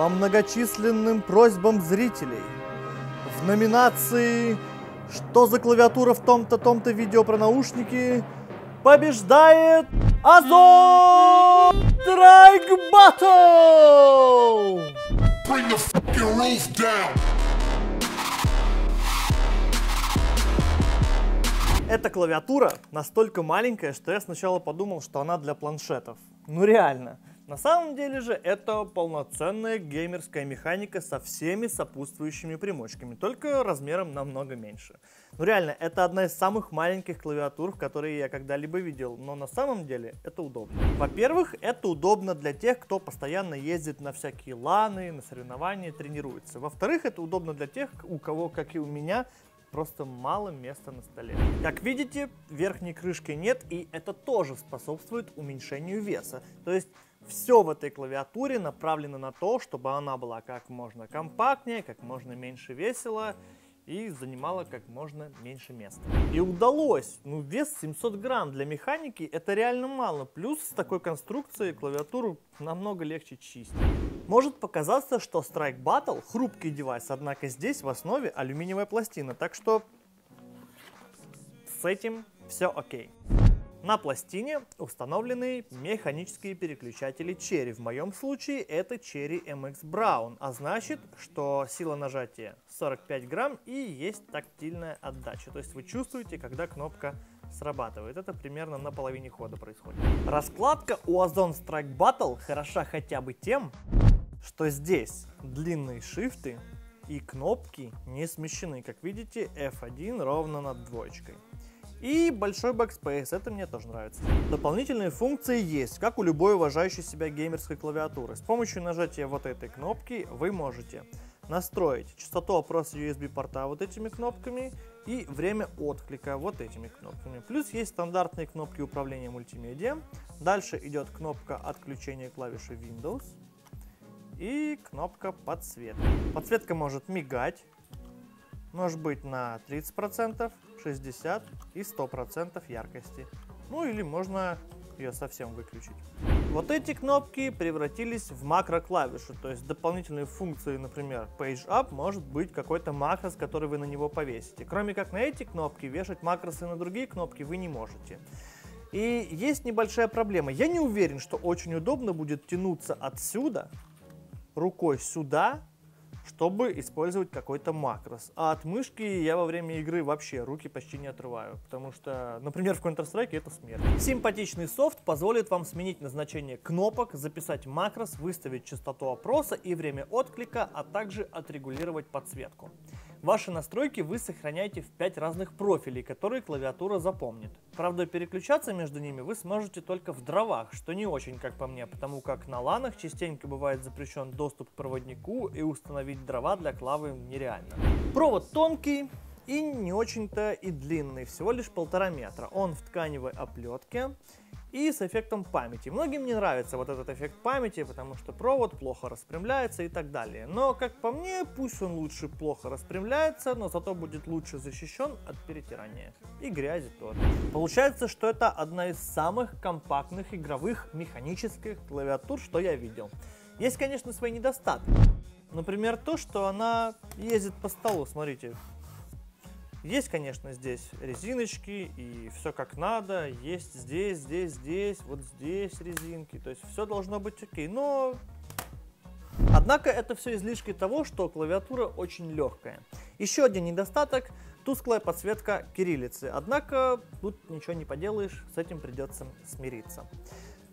по многочисленным просьбам зрителей в номинации «Что за клавиатура в том-то, том-то видео про наушники?» побеждает Озон Страйк Батл! Bring the fucking roof down. Эта клавиатура настолько маленькая, что я сначала подумал, что она для планшетов. Ну реально. На самом деле же это полноценная геймерская механика со всеми сопутствующими примочками, только размером намного меньше. Ну реально, это одна из самых маленьких клавиатур, которые я когда-либо видел, но на самом деле это удобно. Во-первых, это удобно для тех, кто постоянно ездит на всякие ланы, на соревнования, тренируется. Во-вторых, это удобно для тех, у кого, как и у меня, просто мало места на столе. Как видите, верхней крышки нет, и это тоже способствует уменьшению веса. То есть все в этой клавиатуре направлено на то, чтобы она была как можно компактнее, как можно меньше весила и занимала как можно меньше места. И удалось! Ну, вес 700 грамм для механики это реально мало. Плюс с такой конструкцией клавиатуру намного легче чистить. Может показаться, что Strike Battle хрупкий девайс, однако здесь в основе алюминиевая пластина, так что с этим все окей. На пластине установлены механические переключатели Cherry. В моем случае это Cherry MX Brown, а значит, что сила нажатия 45 грамм и есть тактильная отдача. То есть вы чувствуете, когда кнопка срабатывает. Это примерно на половине хода происходит. Раскладка у Ozone Strike Battle хороша хотя бы тем, что здесь длинные шифты и кнопки не смещены. Как видите, F1 ровно над двоечкой. И большой backspace, это мне тоже нравится. Дополнительные функции есть, как у любой уважающей себя геймерской клавиатуры. С помощью нажатия вот этой кнопки вы можете настроить частоту опроса USB порта вот этими кнопками и время отклика вот этими кнопками. Плюс есть стандартные кнопки управления мультимедиа. Дальше идет кнопка отключения клавиши Windows и кнопка подсветка. Подсветка может мигать, может быть на 30%, 60% и 100% яркости. Ну или можно ее совсем выключить. Вот эти кнопки превратились в макроклавиши, то есть дополнительные функции, например, Page Up может быть какой-то макрос, который вы на него повесите. Кроме как на эти кнопки, вешать макросы на другие кнопки вы не можете. И есть небольшая проблема. Я не уверен, что очень удобно будет тянуться отсюда рукой сюда чтобы использовать какой-то макрос. А от мышки я во время игры вообще руки почти не отрываю, потому что, например, в Counter-Strike это смерть. Симпатичный софт позволит вам сменить назначение кнопок, записать макрос, выставить частоту опроса и время отклика, а также отрегулировать подсветку. Ваши настройки вы сохраняете в 5 разных профилей, которые клавиатура запомнит. Правда, переключаться между ними вы сможете только в дровах, что не очень, как по мне, потому как на ланах частенько бывает запрещен доступ к проводнику и установить дрова для клавы нереально. Провод тонкий, и не очень-то и длинный, всего лишь полтора метра. Он в тканевой оплетке и с эффектом памяти. Многим не нравится вот этот эффект памяти, потому что провод плохо распрямляется и так далее. Но, как по мне, пусть он лучше плохо распрямляется, но зато будет лучше защищен от перетирания. И грязи тоже. Получается, что это одна из самых компактных игровых механических клавиатур, что я видел. Есть, конечно, свои недостатки. Например, то, что она ездит по столу, смотрите, есть, конечно, здесь резиночки и все как надо. Есть здесь, здесь, здесь, вот здесь резинки. То есть все должно быть окей. Но Однако это все излишки того, что клавиатура очень легкая. Еще один недостаток – тусклая подсветка кириллицы. Однако тут ничего не поделаешь, с этим придется смириться.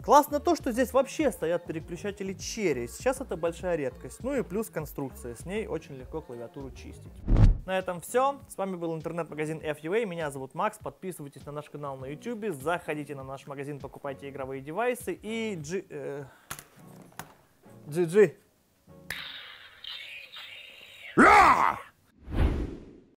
Классно то, что здесь вообще стоят переключатели Cherry. Сейчас это большая редкость. Ну и плюс конструкция. С ней очень легко клавиатуру чистить. На этом все. С вами был интернет-магазин FUA. Меня зовут Макс. Подписывайтесь на наш канал на YouTube. Заходите на наш магазин, покупайте игровые девайсы. И G... Э, GG. Yeah!